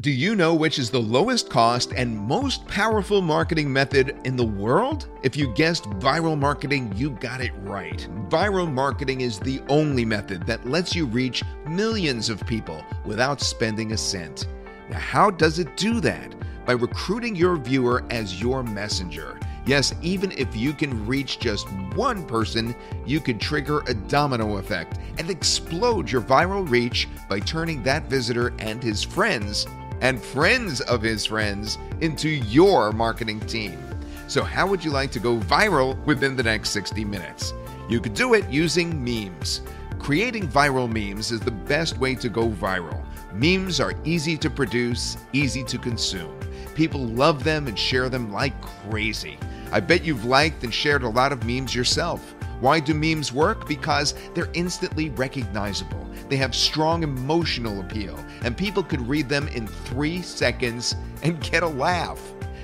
Do you know which is the lowest cost and most powerful marketing method in the world? If you guessed viral marketing, you got it right. Viral marketing is the only method that lets you reach millions of people without spending a cent. Now, how does it do that? By recruiting your viewer as your messenger. Yes, even if you can reach just one person, you can trigger a domino effect and explode your viral reach by turning that visitor and his friends and friends of his friends into your marketing team. So, how would you like to go viral within the next 60 minutes? You could do it using memes. Creating viral memes is the best way to go viral. Memes are easy to produce, easy to consume. People love them and share them like crazy. I bet you've liked and shared a lot of memes yourself. Why do memes work? Because they're instantly recognizable. They have strong emotional appeal, and people could read them in three seconds and get a laugh.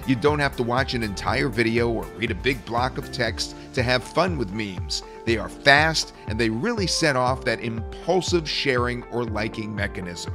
You don't have to watch an entire video or read a big block of text to have fun with memes. They are fast and they really set off that impulsive sharing or liking mechanism.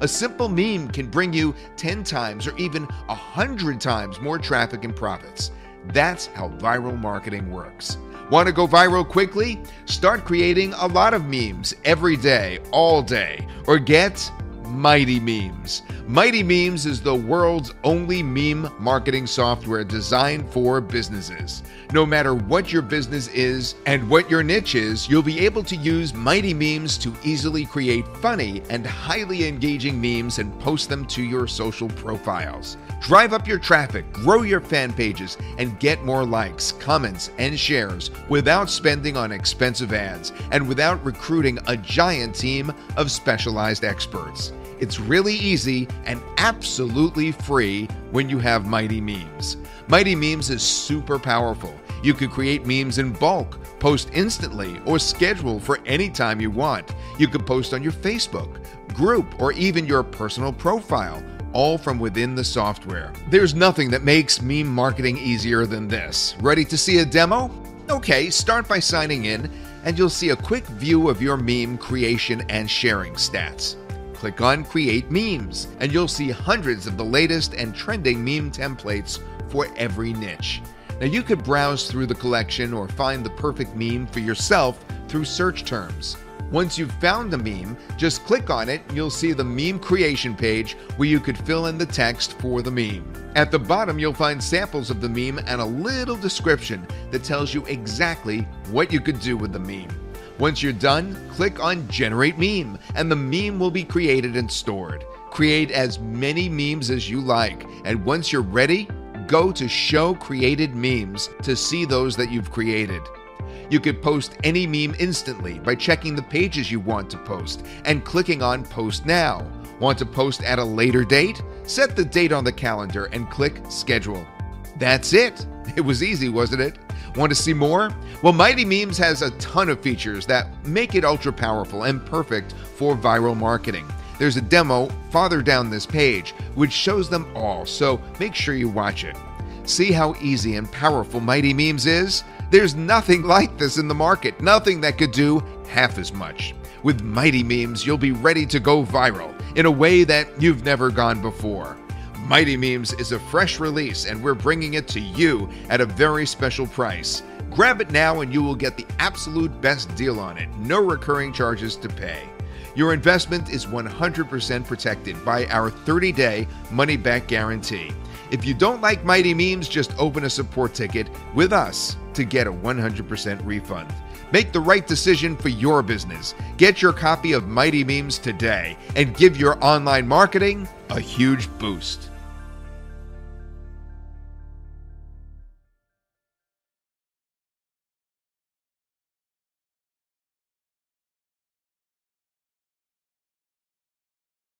A simple meme can bring you 10 times or even 100 times more traffic and profits. That's how viral marketing works. Want to go viral quickly? Start creating a lot of memes every day, all day, or get Mighty Memes. Mighty Memes is the world's only meme marketing software designed for businesses. No matter what your business is and what your niche is, you'll be able to use Mighty Memes to easily create funny and highly engaging memes and post them to your social profiles. Drive up your traffic, grow your fan pages, and get more likes, comments, and shares without spending on expensive ads and without recruiting a giant team of specialized experts. It's really easy and absolutely free when you have Mighty Memes. Mighty Memes is super powerful. You can create memes in bulk, post instantly, or schedule for any time you want. You can post on your Facebook, group, or even your personal profile, all from within the software. There's nothing that makes meme marketing easier than this. Ready to see a demo? Okay, start by signing in, and you'll see a quick view of your meme creation and sharing stats click on Create Memes, and you'll see hundreds of the latest and trending meme templates for every niche. Now, you could browse through the collection or find the perfect meme for yourself through search terms. Once you've found the meme, just click on it and you'll see the meme creation page where you could fill in the text for the meme. At the bottom, you'll find samples of the meme and a little description that tells you exactly what you could do with the meme. Once you're done, click on Generate Meme, and the meme will be created and stored. Create as many memes as you like, and once you're ready, go to Show Created Memes to see those that you've created. You can post any meme instantly by checking the pages you want to post and clicking on Post Now. Want to post at a later date? Set the date on the calendar and click Schedule. That's it. It was easy, wasn't it? Want to see more? Well, Mighty Memes has a ton of features that make it ultra powerful and perfect for viral marketing. There's a demo farther down this page which shows them all, so make sure you watch it. See how easy and powerful Mighty Memes is? There's nothing like this in the market, nothing that could do half as much. With Mighty Memes, you'll be ready to go viral in a way that you've never gone before. Mighty Memes is a fresh release, and we're bringing it to you at a very special price. Grab it now, and you will get the absolute best deal on it. No recurring charges to pay. Your investment is 100% protected by our 30 day money back guarantee. If you don't like Mighty Memes, just open a support ticket with us to get a 100% refund. Make the right decision for your business. Get your copy of Mighty Memes today and give your online marketing a huge boost.